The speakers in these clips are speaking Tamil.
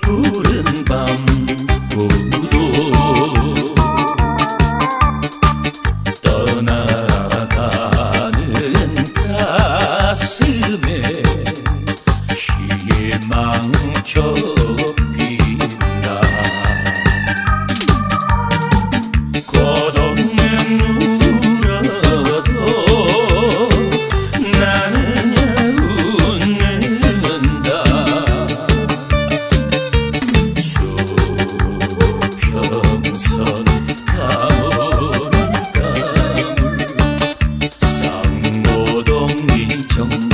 கூறு 穷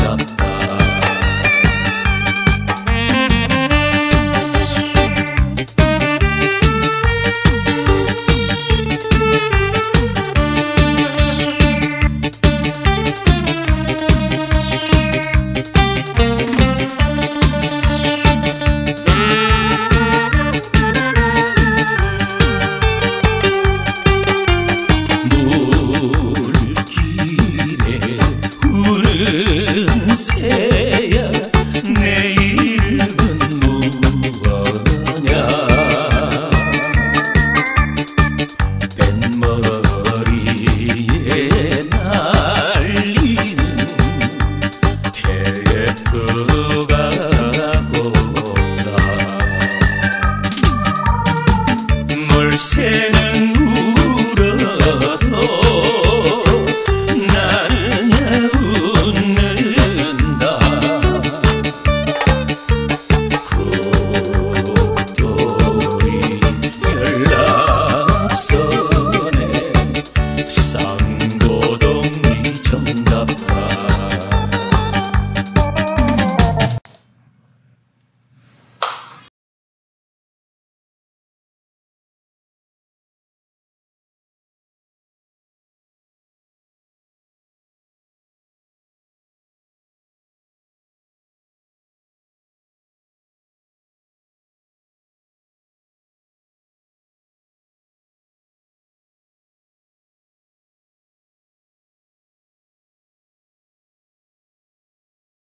Ten.